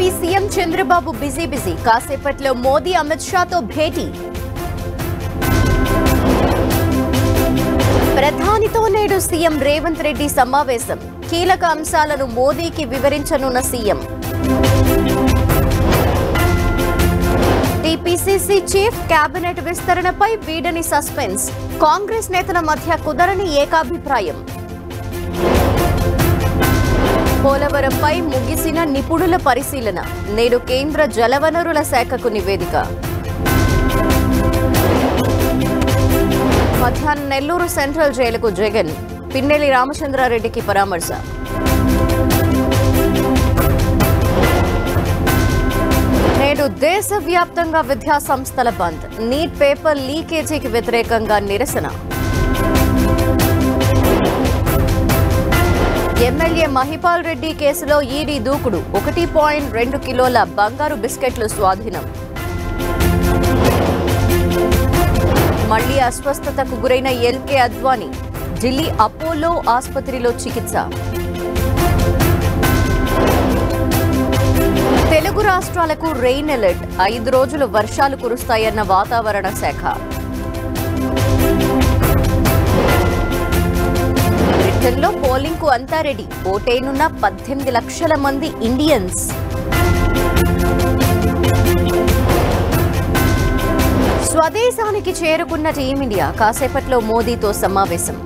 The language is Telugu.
AP CM Chandrababu busy busy. కాసేపట్లో మోదీ అమిత్ షాతో భేటీ. ప్రధానితో నేడు సీఎం రేవంత్ రెడ్డి సమావేశం. కీలక అంశాలను మోదీకి వివరించనున్న సీఎం. టీపీసీసీ చీఫ్ కేబినెట్ విస్తరణపై వీడని సస్పెన్స్. కాంగ్రెస్ నేతల మధ్య కుదరని ఏకాభిప్రాయం. పోలవరంపై ముగిసిన నిపుణుల పరిశీలన. నేడు కేంద్ర జలవనరుల శాఖకు నివేదిక. మధ్యాహ్నం నెల్లూరు సెంట్రల్ జైలుకు జగన్. పిన్నెల్లి రామచంద్రారెడ్డికి పరామర్శ. నేడు దేశవ్యాప్తంగా విద్యా సంస్థల బంద్. నీట్ పేపర్ లీకేజీకి వ్యతిరేకంగా నిరసన. ఎమ్మెల్యే మహిపాల్ రెడ్డి కేసులో ఈడీ దూకుడు. ఒకటి పాయింట్ రెండు కిలోల బంగారు బిస్కెట్లు స్వాధీనం. మళ్ళీ అస్వస్థతకు గురైన ఎల్కే అద్వానీ ఢిల్లీ అపోలో ఆసుపత్రిలో చికిత్స. తెలుగు రాష్ట్రాలకు రెయిన్ అలర్ట్ ఐదు రోజులు వర్షాలు కురుస్తాయన్న వాతావరణ శాఖ. బ్రిటన్లో పోలింగ్కు అంతా రెడీ. ఓటేనున్న పద్దెనిమిది లక్షల మంది ఇండియన్స్. స్వదేశానికి చేరుకున్న టీమిండియా కాసేపట్లో మోదీతో సమావేశం.